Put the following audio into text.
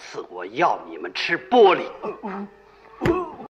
次我要你们吃玻璃。